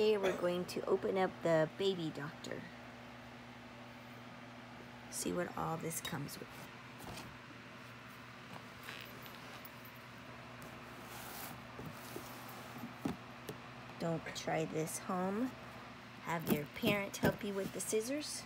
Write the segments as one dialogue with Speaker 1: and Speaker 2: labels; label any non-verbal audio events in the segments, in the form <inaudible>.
Speaker 1: Today we're going to open up the baby doctor. See what all this comes with. Don't try this home. Have your parent help you with the scissors.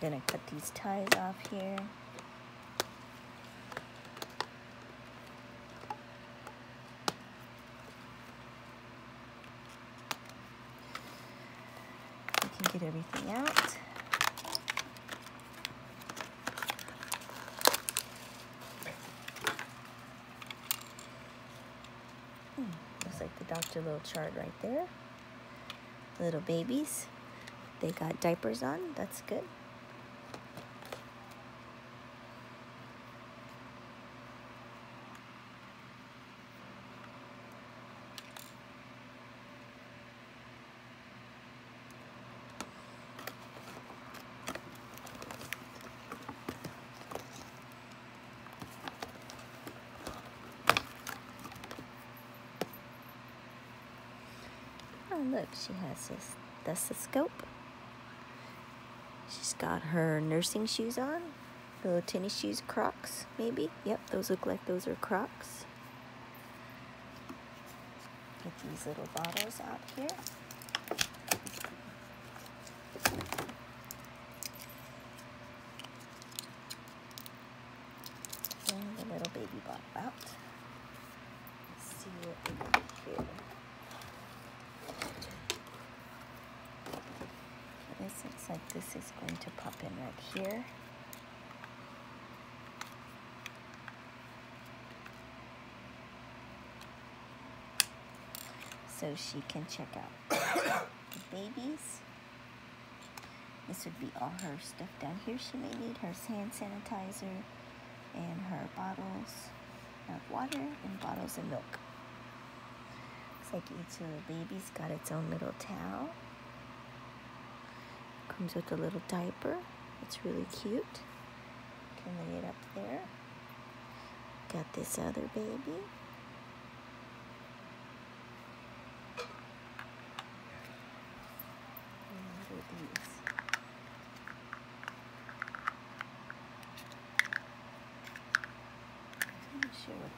Speaker 1: Gonna cut these ties off here. We can get everything out. Hmm, looks like the doctor little chart right there. Little babies. They got diapers on. That's good. Look, she has a stethoscope. She's got her nursing shoes on. Little tennis shoes, Crocs, maybe. Yep, those look like those are Crocs. Get these little bottles out here. And the little baby bottle out. Let's see what we got here. This looks like this is going to pop in right here. So she can check out <coughs> the babies. This would be all her stuff down here she may need. Her hand sanitizer and her bottles of water and bottles of milk. Looks like each of the babies got its own little towel. Comes with a little diaper. It's really cute. Can lay it up there. Got this other baby.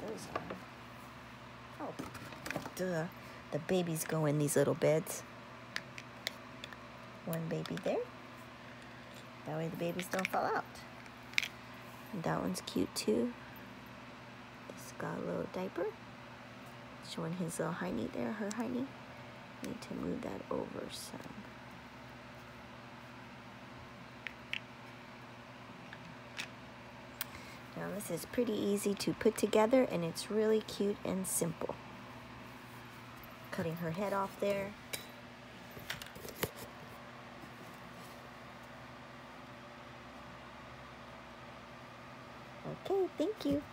Speaker 1: Those are. Oh, duh. The babies go in these little beds one baby there. That way the babies don't fall out. And that one's cute too. It's got a little diaper. Showing his little hiney there, her hiney. Need to move that over some. Now this is pretty easy to put together and it's really cute and simple. Cutting her head off there. Okay, thank you.